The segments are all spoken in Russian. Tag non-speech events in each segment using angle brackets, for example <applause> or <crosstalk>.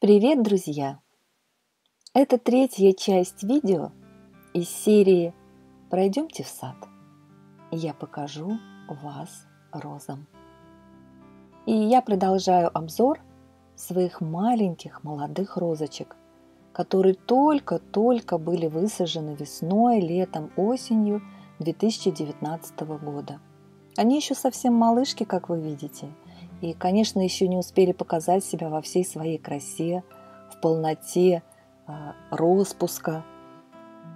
Привет, друзья! Это третья часть видео из серии «Пройдемте в сад». Я покажу вас розам. И я продолжаю обзор своих маленьких молодых розочек, которые только-только были высажены весной, летом, осенью 2019 года. Они еще совсем малышки, как вы видите – и, конечно, еще не успели показать себя во всей своей красе, в полноте а, распуска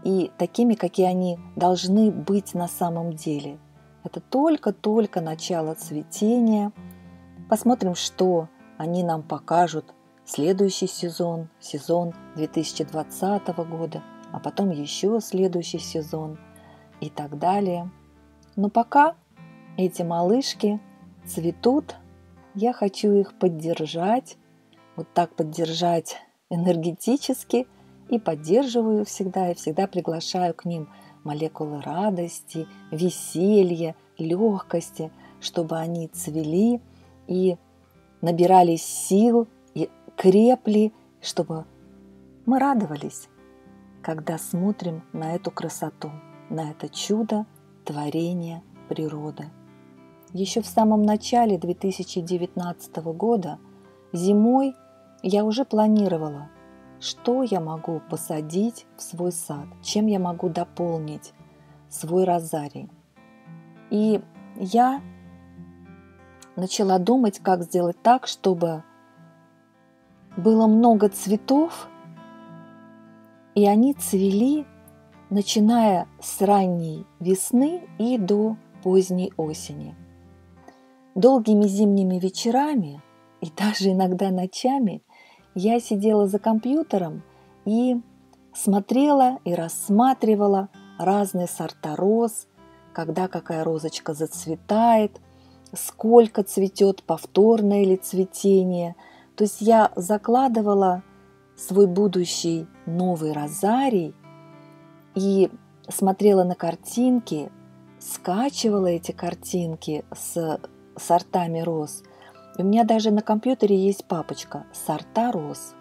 и такими, какие они должны быть на самом деле. Это только-только начало цветения. Посмотрим, что они нам покажут следующий сезон, сезон 2020 года, а потом еще следующий сезон и так далее. Но пока эти малышки цветут я хочу их поддержать, вот так поддержать энергетически и поддерживаю всегда, и всегда приглашаю к ним молекулы радости, веселья, легкости, чтобы они цвели и набирали сил и крепли, чтобы мы радовались, когда смотрим на эту красоту, на это чудо творения природы. Еще в самом начале 2019 года, зимой, я уже планировала, что я могу посадить в свой сад, чем я могу дополнить свой розарий. И я начала думать, как сделать так, чтобы было много цветов, и они цвели, начиная с ранней весны и до поздней осени. Долгими зимними вечерами и даже иногда ночами я сидела за компьютером и смотрела и рассматривала разные сорта роз, когда какая розочка зацветает, сколько цветет, повторное ли цветение. То есть я закладывала свой будущий новый розарий и смотрела на картинки, скачивала эти картинки с сортами роз. И у меня даже на компьютере есть папочка «Сорта роз».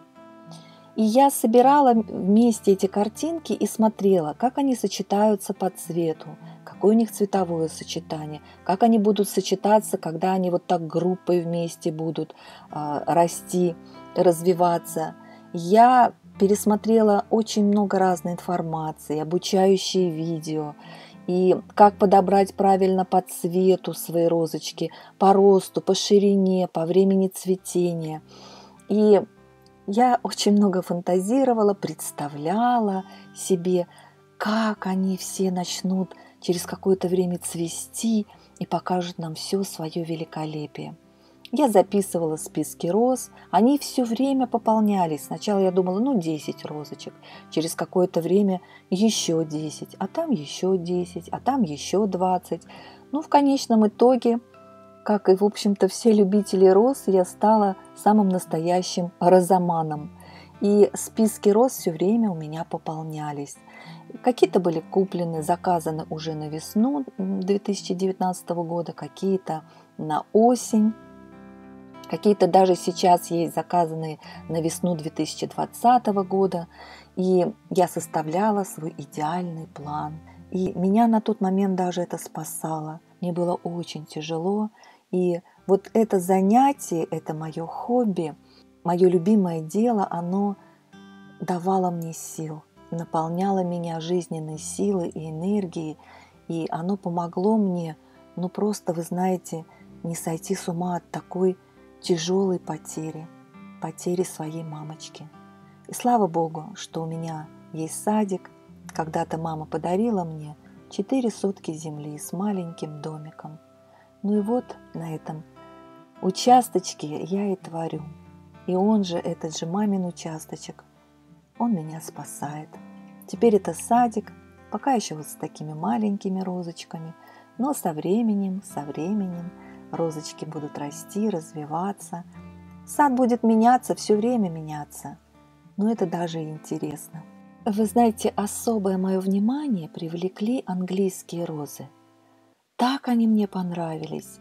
И я собирала вместе эти картинки и смотрела, как они сочетаются по цвету, какое у них цветовое сочетание, как они будут сочетаться, когда они вот так группой вместе будут э, расти, развиваться. Я пересмотрела очень много разной информации, обучающие видео и как подобрать правильно по цвету свои розочки, по росту, по ширине, по времени цветения. И я очень много фантазировала, представляла себе, как они все начнут через какое-то время цвести и покажут нам все свое великолепие. Я записывала списки роз, они все время пополнялись. Сначала я думала, ну, 10 розочек, через какое-то время еще 10, а там еще 10, а там еще 20. Ну, в конечном итоге, как и, в общем-то, все любители роз, я стала самым настоящим розоманом. И списки роз все время у меня пополнялись. Какие-то были куплены, заказаны уже на весну 2019 года, какие-то на осень Какие-то даже сейчас есть заказанные на весну 2020 года. И я составляла свой идеальный план. И меня на тот момент даже это спасало. Мне было очень тяжело. И вот это занятие, это мое хобби, мое любимое дело, оно давало мне сил, наполняло меня жизненной силой и энергией. И оно помогло мне, ну просто, вы знаете, не сойти с ума от такой тяжелой потери, потери своей мамочки. И слава Богу, что у меня есть садик. Когда-то мама подарила мне четыре сотки земли с маленьким домиком. Ну и вот на этом участочке я и творю. И он же, этот же мамин участочек, он меня спасает. Теперь это садик, пока еще вот с такими маленькими розочками, но со временем, со временем – розочки будут расти, развиваться. Сад будет меняться, все время меняться. Но это даже интересно. Вы знаете, особое мое внимание привлекли английские розы. Так они мне понравились.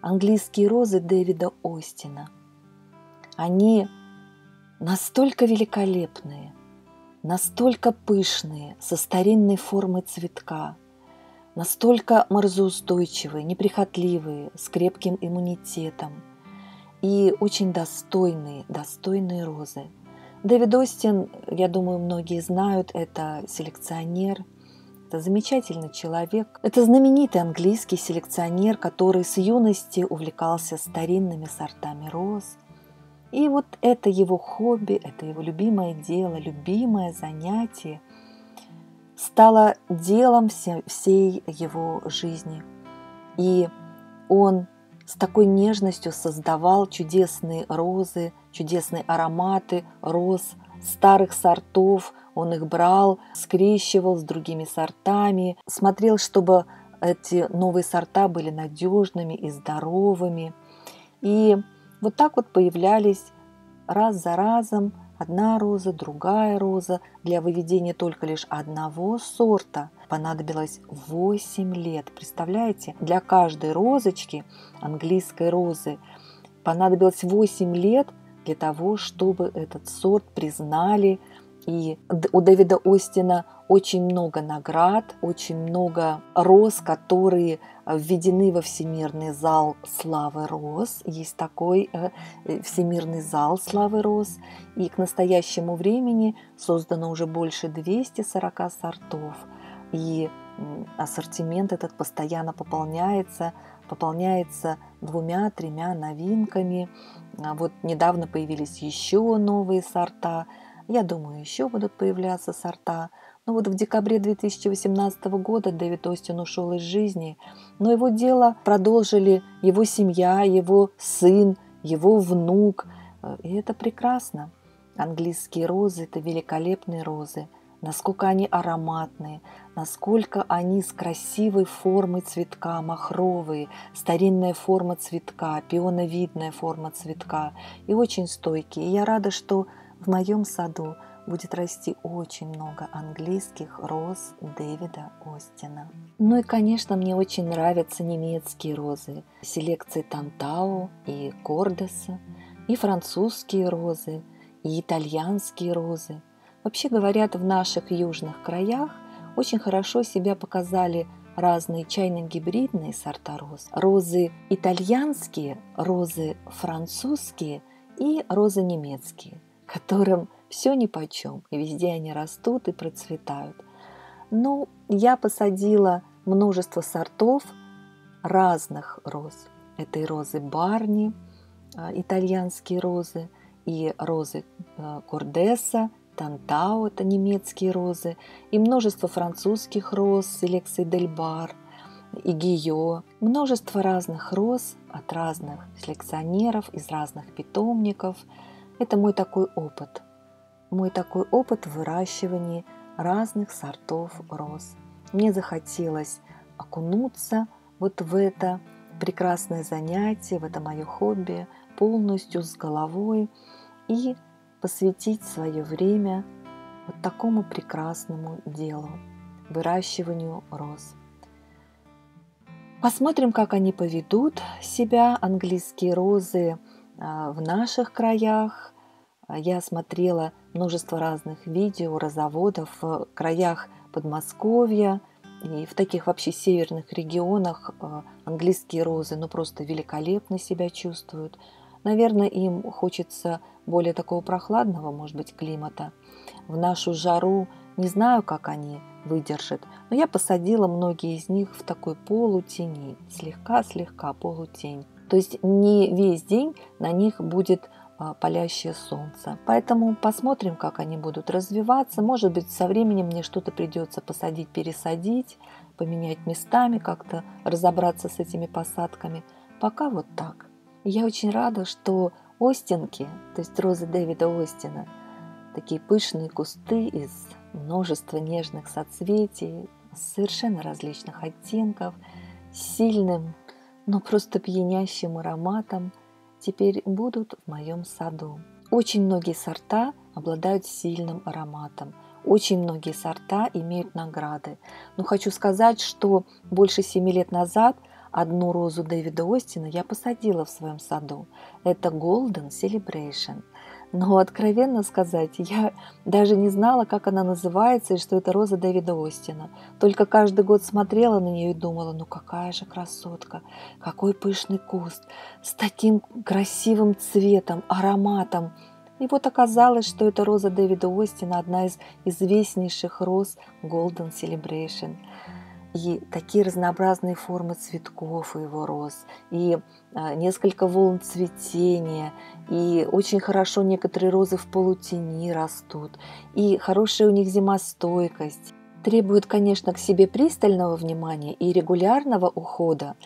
Английские розы Дэвида Остина. Они настолько великолепные, настолько пышные, со старинной формой цветка, настолько морозоустойчивые, неприхотливые, с крепким иммунитетом и очень достойные, достойные розы. Дэвид Остин, я думаю, многие знают, это селекционер, это замечательный человек. Это знаменитый английский селекционер, который с юности увлекался старинными сортами роз, и вот это его хобби, это его любимое дело, любимое занятие стало делом всей его жизни. И он с такой нежностью создавал чудесные розы, чудесные ароматы роз старых сортов. Он их брал, скрещивал с другими сортами, смотрел, чтобы эти новые сорта были надежными и здоровыми. И вот так вот появлялись раз за разом одна роза, другая роза. Для выведения только лишь одного сорта понадобилось 8 лет. Представляете, для каждой розочки, английской розы, понадобилось 8 лет для того, чтобы этот сорт признали и у Дэвида Остина очень много наград, очень много роз, которые введены во Всемирный зал славы роз. Есть такой э, э, Всемирный зал славы роз. И к настоящему времени создано уже больше 240 сортов. И ассортимент этот постоянно пополняется, пополняется двумя-тремя новинками. А вот недавно появились еще новые сорта – я думаю, еще будут появляться сорта. Но вот в декабре 2018 года Дэвид Остин ушел из жизни, но его дело продолжили его семья, его сын, его внук. И это прекрасно. Английские розы – это великолепные розы. Насколько они ароматные, насколько они с красивой формой цветка, махровые, старинная форма цветка, пионовидная форма цветка и очень стойкие. И я рада, что в моем саду будет расти очень много английских роз Дэвида Остина. Ну и, конечно, мне очень нравятся немецкие розы, селекции Тантау и Кордеса, и французские розы, и итальянские розы. Вообще говорят, в наших южных краях очень хорошо себя показали разные чайно-гибридные сорта роз. Розы итальянские, розы французские и розы немецкие – которым все нипочем, и везде они растут и процветают. Ну, я посадила множество сортов разных роз. Это и розы Барни, а, итальянские розы, и розы а, Кордеса, Тантау, это немецкие розы, и множество французских роз, селекции Дельбар, и Гио, множество разных роз от разных селекционеров из разных питомников – это мой такой опыт. Мой такой опыт в выращивании разных сортов роз. Мне захотелось окунуться вот в это прекрасное занятие, в это мое хобби полностью с головой и посвятить свое время вот такому прекрасному делу – выращиванию роз. Посмотрим, как они поведут себя, английские розы, в наших краях, а я смотрела множество разных видео розоводов в краях Подмосковья и в таких вообще северных регионах а, английские розы ну просто великолепно себя чувствуют. Наверное, им хочется более такого прохладного, может быть, климата. В нашу жару не знаю, как они выдержат, но я посадила многие из них в такой полутени, слегка-слегка полутень. То есть не весь день на них будет а, палящее солнце. Поэтому посмотрим, как они будут развиваться. Может быть, со временем мне что-то придется посадить, пересадить, поменять местами, как-то разобраться с этими посадками. Пока вот так. Я очень рада, что Остинки, то есть розы Дэвида Остина, такие пышные кусты из множества нежных соцветий, совершенно различных оттенков, сильным, но просто пьянящим ароматом – теперь будут в моем саду. Очень многие сорта обладают сильным ароматом. Очень многие сорта имеют награды. Но хочу сказать, что больше семи лет назад одну розу Дэвида Остина я посадила в своем саду. Это Golden Celebration. Но, откровенно сказать, я даже не знала, как она называется и что это роза Дэвида Остина. Только каждый год смотрела на нее и думала, ну какая же красотка, какой пышный куст, с таким красивым цветом, ароматом. И вот оказалось, что это роза Дэвида Остина, одна из известнейших роз Golden Celebration – и такие разнообразные формы цветков у его роз, и а, несколько волн цветения, и очень хорошо некоторые розы в полутени растут, и хорошая у них зимостойкость. Требует, конечно, к себе пристального внимания и регулярного ухода,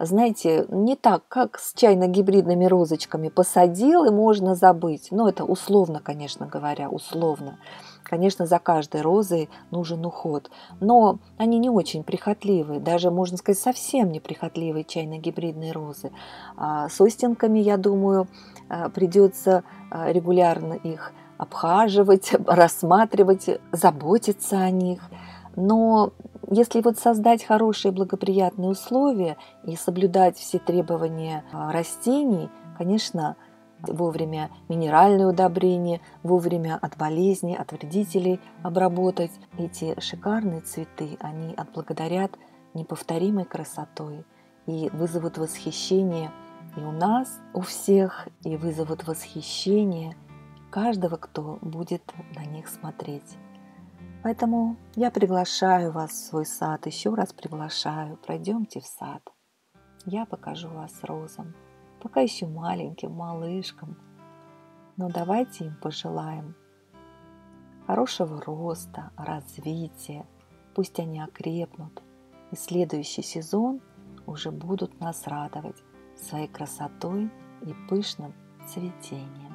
знаете, не так, как с чайно-гибридными розочками. Посадил и можно забыть. Ну, это условно, конечно говоря, условно. Конечно, за каждой розой нужен уход, но они не очень прихотливые, даже, можно сказать, совсем не прихотливые чайно-гибридные розы. А с остинками, я думаю, а, придется а, регулярно их обхаживать, <laughs> рассматривать, заботиться о них. Но если вот создать хорошие благоприятные условия и соблюдать все требования а, растений, конечно, вовремя минеральные удобрения, вовремя от болезней, от вредителей обработать. Эти шикарные цветы, они отблагодарят неповторимой красотой и вызовут восхищение и у нас, у всех, и вызовут восхищение каждого, кто будет на них смотреть. Поэтому я приглашаю вас в свой сад, еще раз приглашаю, пройдемте в сад. Я покажу вас розам пока еще маленьким малышкам. Но давайте им пожелаем хорошего роста, развития. Пусть они окрепнут, и следующий сезон уже будут нас радовать своей красотой и пышным цветением.